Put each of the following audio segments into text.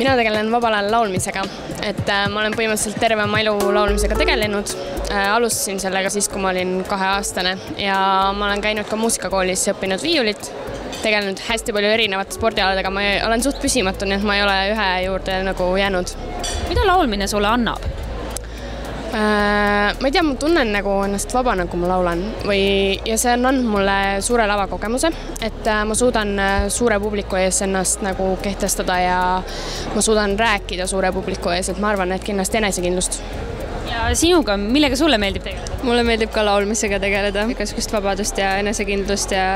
mina tegelen vabal ajal laulmisega, et äh, ma olen põhimõtteliselt terve oma elu laulmisega tegelenud äh,. alustasin sellega siis, kui ma olin kaheaastane ja ma olen käinud ka muusikakoolis, õppinud viiulit, tegelenud hästi palju erinevate spordialadega, ma olen suht püsimatu, nii et ma ei ole ühe juurde nagu jäänud. mida laulmine sulle annab? Äh, ma ei tea, ma tunnen nagu ennast vabana, kui ma laulan või, ja see on andnud mulle suure lavakogemuse, et äh, ma suudan äh, suure publiku ees ennast nagu kehtestada ja ma suudan rääkida suure publiku ees, et ma arvan, et kindlasti enesekindlust ja sinuga, millega sulle meeldib tegeleda? mulle meeldib ka laulmisega tegeleda, igasugust vabadust ja enesekindlust ja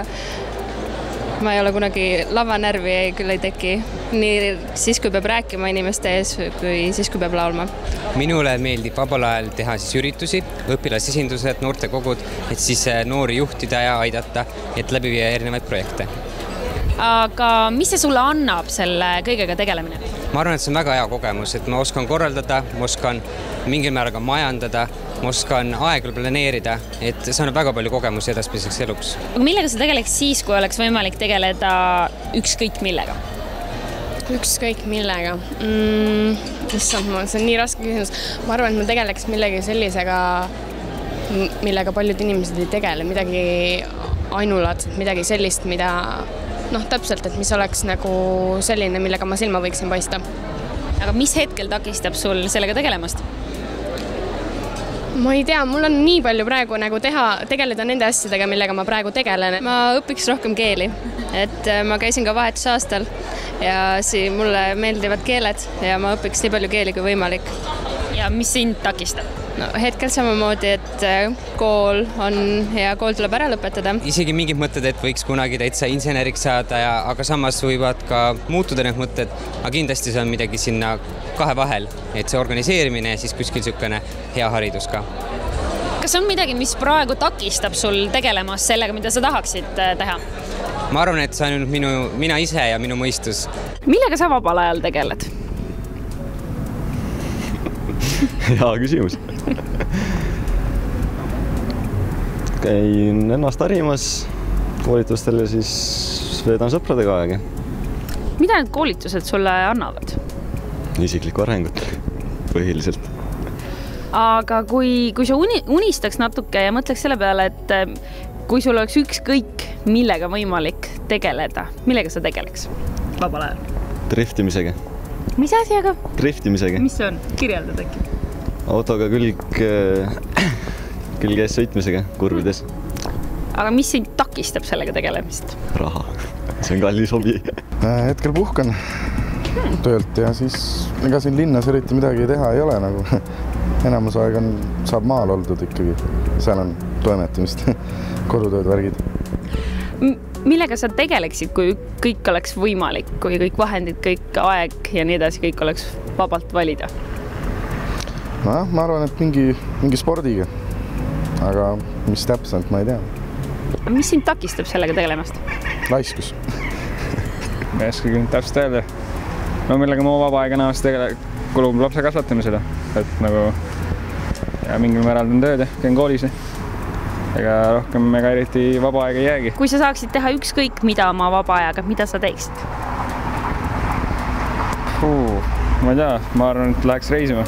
ma ei ole kunagi lavanärvi küll ei teki, nii siis, kui peab rääkima inimeste ees, kui siis, kui peab laulma. minule meeldib vabal ajal teha siis üritusi, õpilasesindused, noortekogud, et siis äh, noori juhtida ja aidata, et läbi viia erinevaid projekte. aga mis see sulle annab, selle kõigega tegelemine? ma arvan, et see on väga hea kogemus, et ma oskan korraldada, ma oskan mingil määral ka majandada ma oskan aega planeerida, et see annab väga palju kogemusi edaspidiseks eluks. aga millega sa tegeleks siis, kui oleks võimalik tegeleda ükskõik millega? Ükskõik millega mm,. issand, see on nii raske küsimus. ma arvan, et ma tegeleks millegi sellisega, millega paljud inimesed ei tegele, midagi ainulaadset, midagi sellist, mida noh, täpselt, et mis oleks nagu selline, millega ma silma võiksin paista. aga mis hetkel takistab sul sellega tegelemast? Ma ei tea, mul on nii palju praegu nagu teha, tegeleda nende asjadega, millega ma praegu tegelen. ma õpiks rohkem keeli, et äh, ma käisin ka vahetusaastal ja siin mulle meeldivad keeled ja ma õpiks nii palju keeli kui võimalik. Ja mis sind takistab? no hetkel samamoodi, et äh, kool on hea, kool tuleb ära lõpetada. isegi mingid mõtted, et võiks kunagi täitsa inseneriks saada ja, aga samas võivad ka muutuda need mõtted, aga kindlasti see on midagi sinna kahe vahel, et see organiseerimine ja siis kuskil niisugune hea haridus ka. kas on midagi, mis praegu takistab sul tegelemast sellega, mida sa tahaksid äh, teha? ma arvan, et see on minu, mina ise ja minu mõistus. millega sa vabal ajal tegeled hea küsimus käin ennast harimas koolitustel ja siis veedan sõpradega aega. mida need koolitused sulle annavad? isiklikku arengut põhiliselt. aga kui, kui sa uni, unistaks natuke ja mõtleks selle peale, et eh, kui sul oleks ükskõik millega võimalik tegeleda, millega sa tegeleks vabal ajal? driftimisega. mis asjaga? driftimisega. mis see on, kirjeldad äkki? Autoga külg, külg ees sõitmisega kurvides. aga mis sind takistab sellega tegelemist? raha, see on kallis hobi hetkel puhkan töölt ja siis ega siin linnas eriti midagi teha ei ole nagu. enamus aega on, saab maal oldud ikkagi, seal on toimetamist kodutööd, värgid. millega sa tegeleksid, kui kõik oleks võimalik, kui kõik vahendid, kõik aeg ja nii edasi, kõik oleks vabalt valida? Nojah, ma arvan, et mingi, mingi spordiga. aga mis täpselt, ma ei tea. mis sind takistab sellega tegelemast? laiskus ma ei oskagi nüüd täpselt öelda no millega ma vaba aega enamasti tegelen, kulub lapse kasvatamisele, et nagu ja mingil määral teen tööd ja käin koolis. ega rohkem ega eriti vaba aega ei jäägi. kui sa saaksid teha ükskõik mida oma vaba ajaga, mida sa teeksid? ma ei tea, ma arvan, et läheks reisima